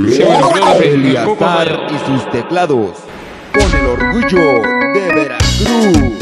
León y sus teclados. Con el orgullo de Veracruz.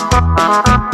Thank